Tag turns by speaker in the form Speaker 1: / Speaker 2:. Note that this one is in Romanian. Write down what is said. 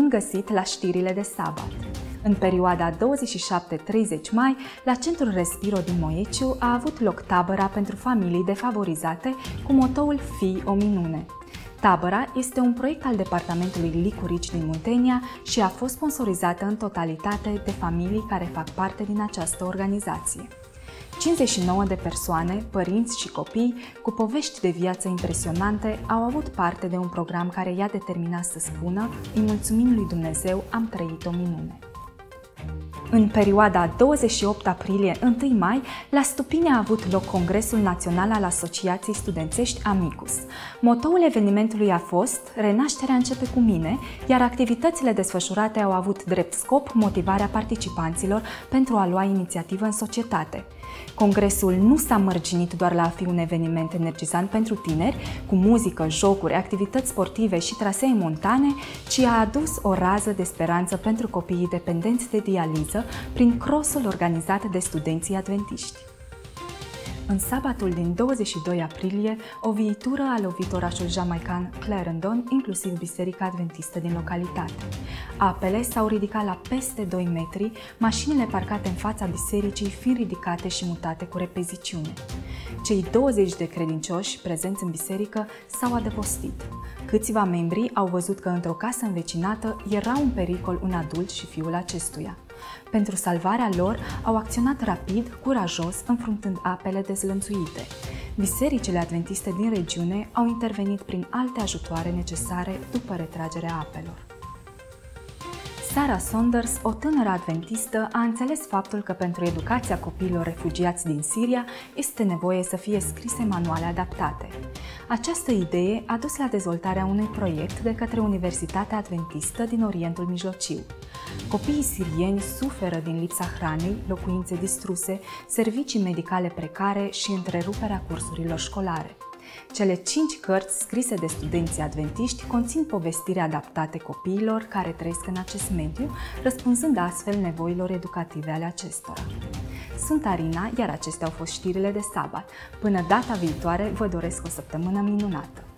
Speaker 1: găsit la știrile de sabat. În perioada 27-30 mai, la Centrul Respiro din Moeciu a avut loc tabăra pentru familii defavorizate cu motoul Fii o minune. Tabăra este un proiect al Departamentului Licurici din Muntenia și a fost sponsorizată în totalitate de familii care fac parte din această organizație. 59 de persoane, părinți și copii, cu povești de viață impresionante, au avut parte de un program care i-a determinat să spună Îi mulțumim lui Dumnezeu, am trăit o minune. În perioada 28 aprilie-1 mai, la Stupine a avut loc Congresul Național al Asociației Studențești Amicus. Motoul evenimentului a fost Renașterea începe cu mine, iar activitățile desfășurate au avut drept scop motivarea participanților pentru a lua inițiativă în societate. Congresul nu s-a mărginit doar la a fi un eveniment energizant pentru tineri, cu muzică, jocuri, activități sportive și trasee montane, ci a adus o rază de speranță pentru copiii dependenți de dializă prin crossul organizat de studenții adventiști. În sabatul din 22 aprilie, o viitură a lovit orașul jamaican Clarendon, inclusiv Biserica Adventistă din localitate. Apele s-au ridicat la peste 2 metri, mașinile parcate în fața bisericii fiind ridicate și mutate cu repeziciune. Cei 20 de credincioși prezenți în biserică s-au adăpostit. Câțiva membri au văzut că într-o casă învecinată era un pericol un adult și fiul acestuia. Pentru salvarea lor, au acționat rapid, curajos, înfruntând apele dezlănțuite. Bisericile adventiste din regiune au intervenit prin alte ajutoare necesare după retragerea apelor. Sarah Saunders, o tânără adventistă, a înțeles faptul că pentru educația copiilor refugiați din Siria este nevoie să fie scrise manuale adaptate. Această idee a dus la dezvoltarea unui proiect de către Universitatea Adventistă din Orientul Mijlociu. Copiii sirieni suferă din lipsa hranei, locuințe distruse, servicii medicale precare și întreruperea cursurilor școlare. Cele cinci cărți scrise de studenții adventiști conțin povestiri adaptate copiilor care trăiesc în acest mediu, răspunzând astfel nevoilor educative ale acestora. Sunt Arina, iar acestea au fost știrile de sabat. Până data viitoare, vă doresc o săptămână minunată!